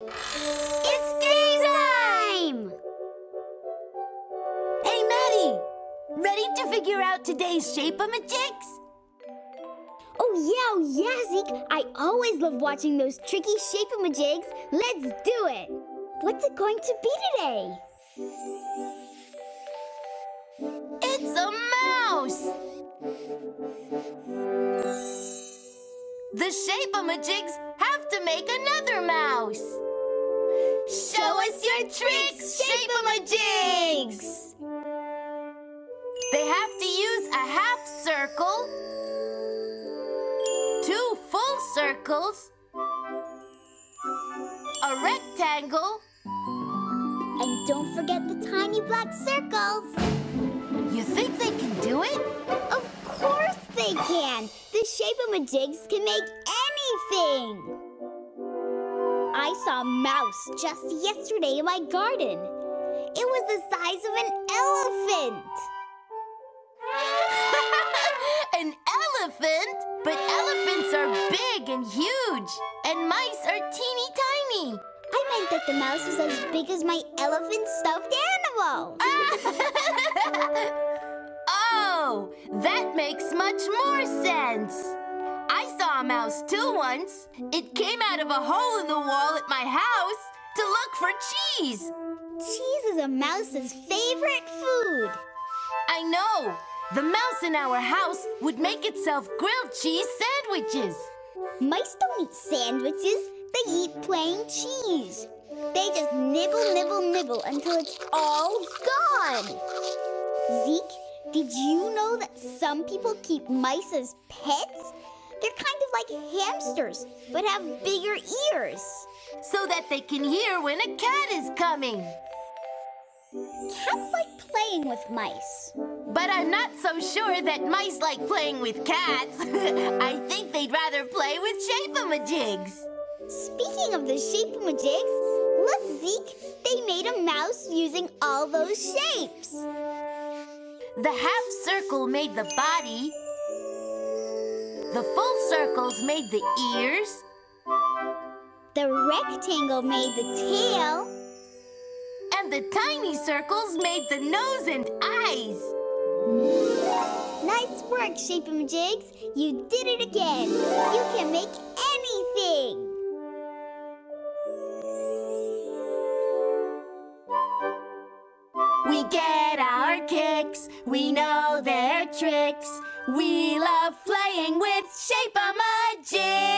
It's game time! Hey, Maddie! Ready to figure out today's shape-a-ma-jigs? Oh, yeah, oh, yeah, Zeke. I always love watching those tricky shape-a-ma-jigs. Let's do it. What's it going to be today? It's a mouse! The shape-a-ma-jigs have to make another mouse. Show us your tricks, shape-a-ma-jigs! They have to use a half circle, two full circles, a rectangle, And don't forget the tiny black circles. You think they can do it? Of course they can. The shape-a-ma-jigs can make anything. I saw a mouse just yesterday in my garden. It was the size of an elephant. An elephant? But elephants are big and huge, and mice are teeny tiny. I meant that the mouse was as big as my elephant stuffed animal. oh, that makes much more sense. I saw a mouse too once. It came out of a hole in the wall at my house to look for cheese. Cheese is a mouse's favorite food. I know. The mouse in our house would make itself grilled cheese sandwiches. Mice don't eat sandwiches, they eat plain cheese. They just nibble, nibble, nibble until it's all gone. Zeke, did you know that some people keep mice as pets? They're kind of like hamsters, but have bigger ears. so that they can hear when a cat is coming. Cats like playing with mice. But I'm not so sure that mice like playing with cats. I think they'd rather play with shape-a-ma-jigs. Speaking of the shape-a-ma-jigs, look, Zeke, they made a mouse using all those shapes. The half circle made the body. The full circles made the ears. The rectangle made the tail. And the tiny circles made the nose and eyes. Nice work, Shape-a-ma-jigs. You did it again. You can make anything. We get our kicks, we know their tricks. We love playing with shape-a-ma-jigs.